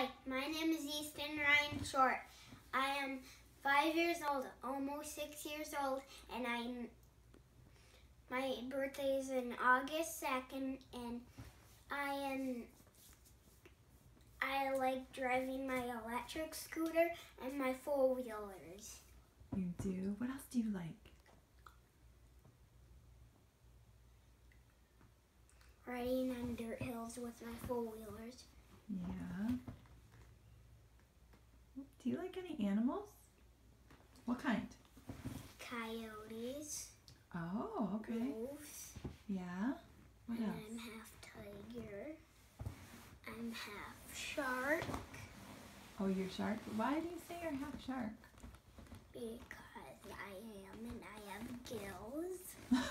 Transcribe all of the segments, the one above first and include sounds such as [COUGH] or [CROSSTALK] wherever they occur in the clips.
Hi, my name is Easton Ryan Short. I am five years old, almost six years old, and I'm my birthday is in August second, and I am I like driving my electric scooter and my four wheelers. You do? What else do you like? Riding on dirt hills with my four wheelers. Yeah. Do you like any animals? What kind? Coyotes, Oh, okay. wolves, Yeah. What and else? I'm half tiger. I'm half shark Oh, you're shark. Why do you say you're half shark? because I am and I have gills. [LAUGHS]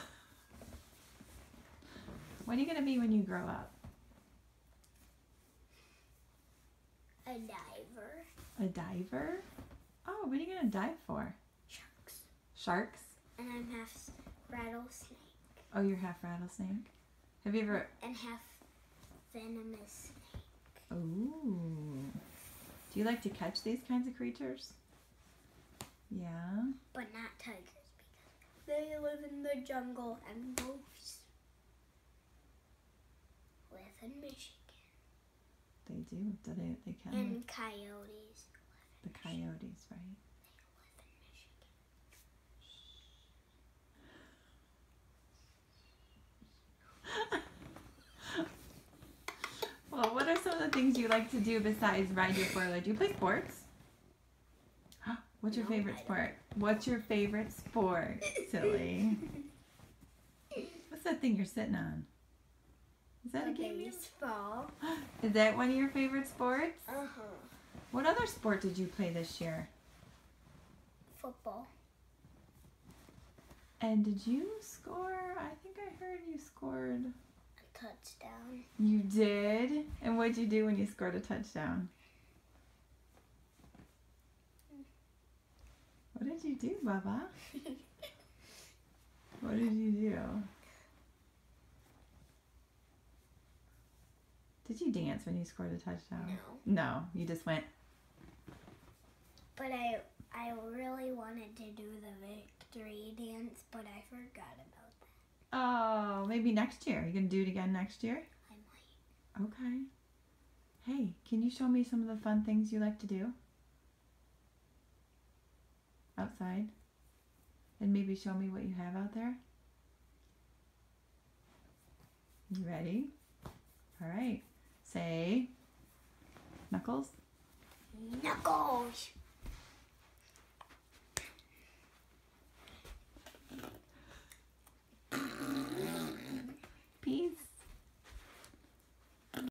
What are you gonna be when you grow up? A diver. A diver? Oh, what are you gonna dive for? Sharks. Sharks? And I'm half rattlesnake Oh, you're half rattlesnake. Have you ever? and half venomous snake. Ooh. Do you like to catch these kinds of creatures? Yeah. But not tigers because they live in the jungle and wolves live in Michigan. They do. Do they? They can. Coyotes the coyotes, right? live in Michigan. Well, what are some of the things you like to do besides ride your four wheeler? Do you play sports? [GASPS] What's your No, favorite sport? What's your favorite sport, silly? [LAUGHS] What's that thing you're sitting on? Is that a game? baseball. [GASPS] Is that one of your favorite sports? Uh huh. What other sport did you play this year? Football. And did you score? I think I heard you scored. A touchdown. You did? And what'd you do when you scored a touchdown? What did you do, Bubba? [LAUGHS] What did you do? Did you dance when you scored a touchdown? No. No, you just went. But I I really wanted to do the victory dance, but I forgot about that. Oh, maybe next year. You gonna do it again next year? I might. Okay. Hey, can you show me some of the fun things you like to do? Outside? And maybe show me what you have out there? You ready? All right. Say, Knuckles. Knuckles.